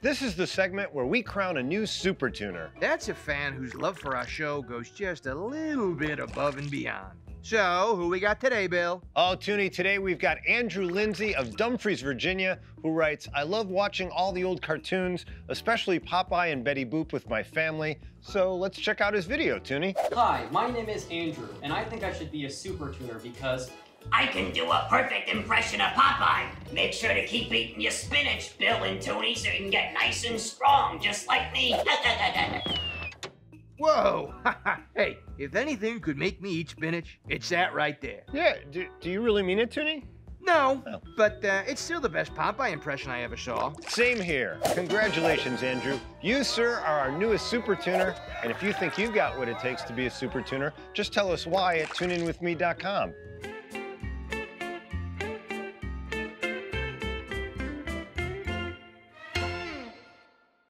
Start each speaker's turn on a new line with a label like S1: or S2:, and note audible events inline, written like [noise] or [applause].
S1: This is the segment where we crown a new super tuner.
S2: That's a fan whose love for our show goes just a little bit above and beyond. So, who we got today, Bill?
S1: Oh, Toony, today we've got Andrew Lindsey of Dumfries, Virginia, who writes, I love watching all the old cartoons, especially Popeye and Betty Boop with my family. So let's check out his video, Toony.
S3: Hi, my name is Andrew, and I think I should be a Supertooner because I can do a perfect impression of Popeye. Make sure to keep eating your spinach, Bill and Tony, so you can get nice and strong, just like me. [laughs]
S2: Whoa! [laughs] hey, if anything could make me eat spinach, it's that right there.
S1: Yeah, do, do you really mean it, Toony?
S2: No, but uh, it's still the best Popeye impression I ever saw.
S1: Same here. Congratulations, Andrew. You, sir, are our newest Supertooner. And if you think you've got what it takes to be a Supertooner, just tell us why at tooninwithme.com.